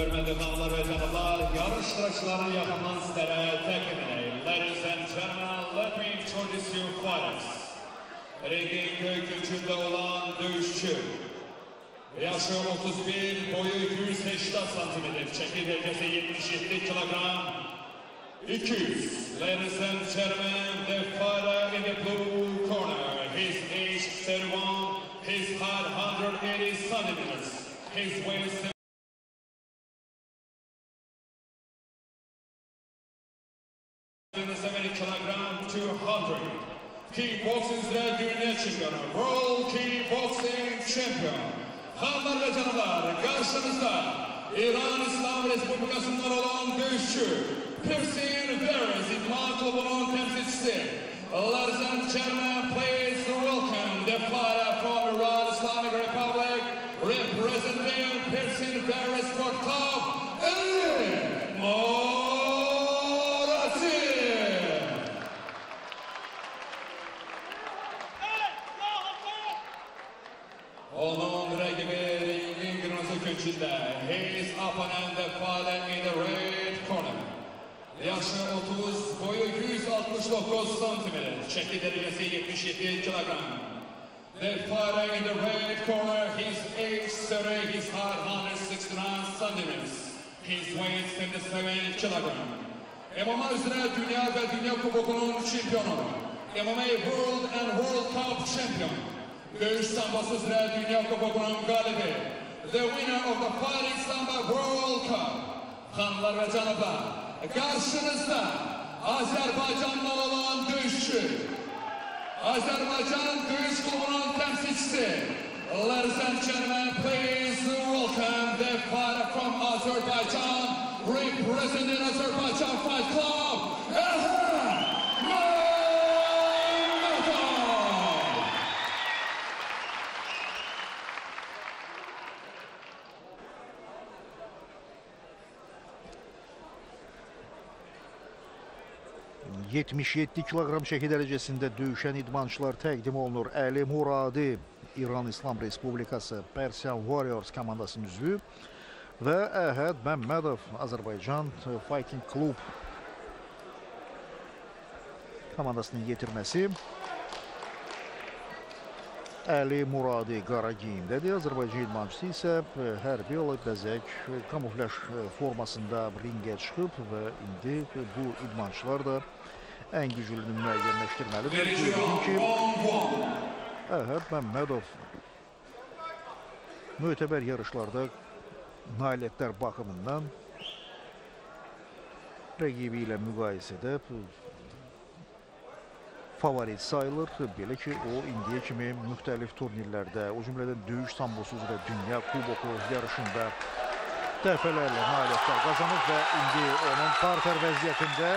Hörmətli xanımlar və cənablar, yarış iştirakçılarını yaxından sizlərə təqdim edək. Ladies and gentlemen, let me introduce you fighters. Ringin gök üçündə olan döyüşçü. Yaşı 31, boyu 280 cm, çəki dərəcəsi 77 kilogram. 200. Ladies and gentlemen, the fighter in the blue corner. His age 31, his height 180 centimeters, his weight 200. Kickboxing üzrə dünya çempionu, World Kickboxing Champion. Hanımlar ve canlar, karşınızda İran İslam Respublikası'ndan olan dövüşçü, Persin Veres, İdman Klubu'nun temsilcisi. Ladies and gentlemen, please welcome the fighter from Iran Islamic Republic, representing Persin Veres Sport Club, Ali Morati. Onun rakibi ringin kırmızı köşkünde. His opponent fighter in the red corner. Yaşı 30, boyu 169 santimetre. Çeki derecesi 77 kilogram. The fighter in the red corner, his age 30, his height 169 centimeters. His weight 77 kilogram. MMA üzrə dünya və dünya kubokunun çempionu. MMA World and World Cup champion. Dövüş sambası üzrə dünya qalibi. The winner of the Fighting Samba World Cup. Xanlar və canablar, qarşınızda Azərbaycandan olan döyüşçü. Azərbaycan Döyüş Klubunun təmsilçisi. Ladies and gentlemen, please welcome the fighter from Azerbaijan, representing Azerbaijan Fight Club, Erhan 77 kiloqram çəki dərəcəsində döyüşən idmançılar təqdim olunur. Əli Muradi İran İslam Respublikası Persian Warriors komandasının üzvü və Əhəd Məmmədov Azərbaycan Fighting Club komandasının yetirməsi. Əli Muradi qara geyimdədir. Azərbaycan idmançısı isə hərbi bəzək kamufləj formasında ringə çıxıb və indi bu idmançılar da ən güclünü müəyyənləşdirməlidir. Qeyd ki, Əhəd Məmmədov mötəbər yarışlarda nailiyyətlər baxımından rəqibi ilə müqayisədə favorit sayılır. Belə ki, o indiyə kimi müxtəlif turnirlərdə, o cümlədən döyüş sambosu üzrə Dünya Kuboku yarışında dəfələrlə nailiyyətlər qazanıb və indi onun parter vəziyyətində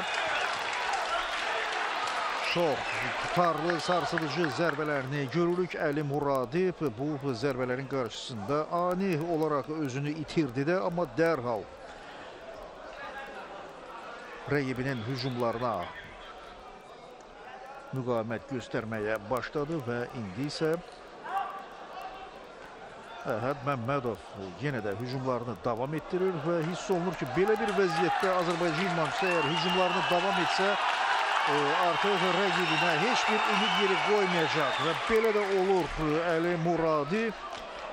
çox tutarlı, sarsıdıcı zərbələrini görürük. Əli Muradi bu zərbələrin qarşısında ani olaraq özünü itirdi də, amma dərhal rəqibinin hücumlarına müqavimət göstərməyə başladı və indi isə Əhəd Məmmədov yenə də hücumlarını davam etdirir və hiss olunur ki, belə bir vəziyyətdə Azərbaycan idmançısı əgər hücumlarını davam etsə, artıq rəqibinə heç bir ümid yeri qoymayacaq və belə də olur Əli Muradi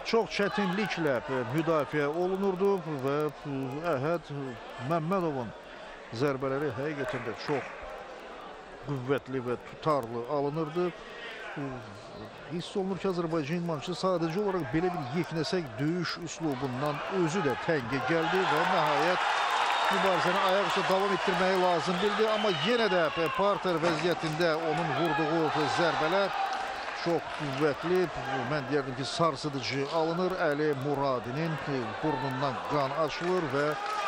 çox çətinliklə müdafiə olunurdu və Əhəd Məmmədovun zərbələri həqiqətən də çox qüvvətli və tutarlı alınırdı. Hiss olunur ki, Azərbaycan idmançısı sadəcə olaraq belə bir yeknəsək döyüş üslubundan özü də təngə gəldi və nəhayət mübarizəni ayaq üstə davam etdirməyi lazım bildi. Amma yenə də parter vəziyyətində onun vurduğu zərbələr çox qüvvətli, mən deyərdim ki, sarsıdıcı alınır. Əli Muradinin burnundan qan açılır və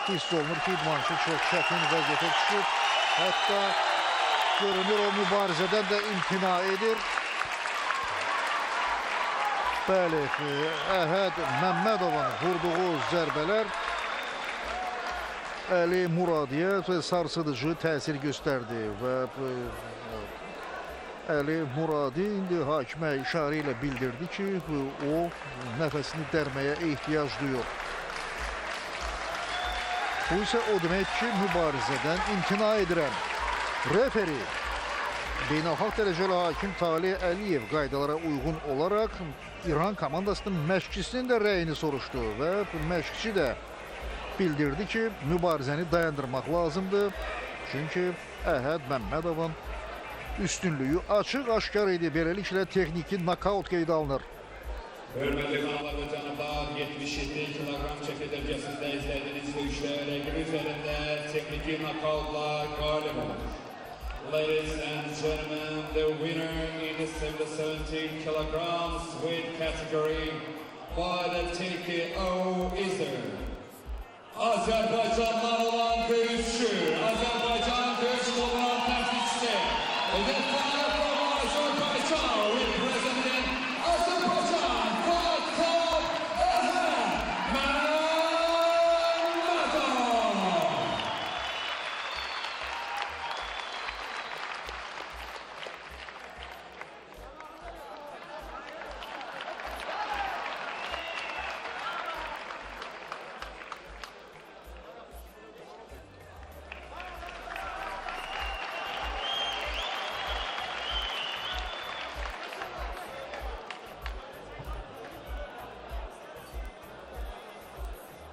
hiss olunur ki, idmançı çox çətin vəziyyətə düşüb. Hətta görünür o mübarizədən də imtina edir. Bəli, Əhəd Məmmədovun vurduğu zərbələr Əli Muradiyə sarsıdıcı təsir göstərdi və Əli Muradi indi hakimə işarə ilə bildirdi ki, o nəfəsini dərməyə ehtiyac duyur. Bu isə o demək ki, mübarizədən imtina edirəm. Referi Beynəlxalq dərəcəli hakim Talih Əliyev qaydalara uyğun olaraq İran komandasının məşqçisinin də rəyini soruşdu və məşqçi də bildirdi ki, mübarizəni dayandırmaq lazımdır. Çünki Əhəd Məmmədovun üstünlüyü açıq-aşkar idi. Beləliklə texniki nokaut qeydə alınır. Hörmətli xanımlar və cənablar, 77 kiloqram çəki dərəcəsində izlədiyiniz döyüşlər rəqib üzərində texniki nokautla qalib olur. Ladies and gentlemen, the winner in the 70 kilograms weight category by the TKO is Azerbaycan'dan olan dövüşçü. Azerbaycan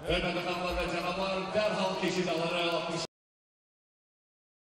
Hörmətli xanımlar və cənablar, dərhal keçid alaraq 60